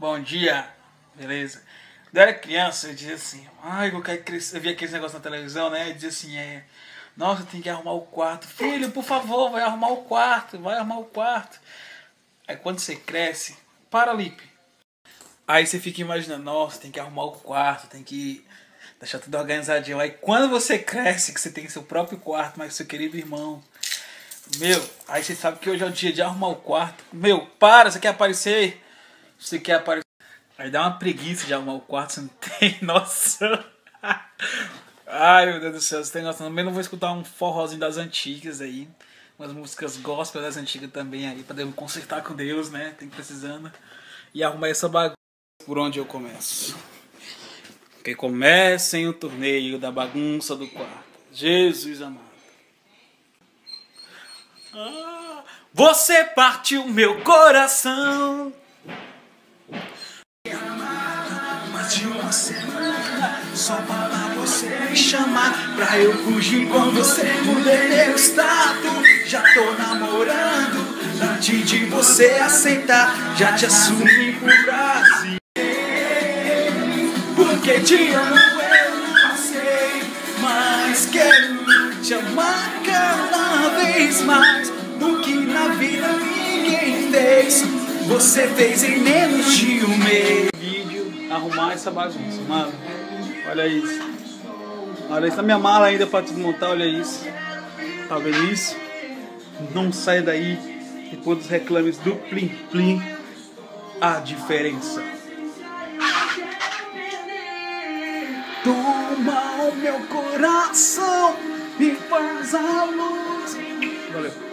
Bom dia, beleza? Quando eu era criança, eu dizia assim, ai, eu quero crescer. Eu via aqueles negócios na televisão, né? Eu dizia assim, é. Nossa, tem que arrumar o quarto. Filho, por favor, vai arrumar o quarto, vai arrumar o quarto. Aí quando você cresce, para, Lipe. Aí você fica imaginando, nossa, tem que arrumar o quarto, tem que deixar tudo organizadinho. Aí quando você cresce, que você tem seu próprio quarto, mas seu querido irmão. Meu, aí você sabe que hoje é o dia de arrumar o quarto. Meu, para, você quer aparecer? Você quer aparecer. Aí dá uma preguiça de arrumar o quarto, você não tem noção. Ai, meu Deus do céu, você tem noção. Também não vou escutar um forrozinho das antigas aí. Umas músicas gospel das antigas também aí, pra Deus consertar com Deus, né? Tem precisando. E arrumar essa bagunça. Por onde eu começo? Que comecem o torneio da bagunça do quarto. Jesus amado. Ah, você partiu meu coração. De uma semana. Só para você me chamar Pra eu fugir com você. Mudei meu status Já tô namorando. Antes de você aceitar Já te assumi pro Brasil. Porque te amo eu não sei Mas quero te amar cada vez mais. Do que na vida ninguém fez Você fez em menos de um arrumar essa bagunça, mano. Olha isso. Olha isso na minha mala ainda pra desmontar, olha isso. Tá vendo isso? Não sai daí depois dos reclames do Plim Plim. A diferença. Toma o meu coração e faz a luz. Valeu.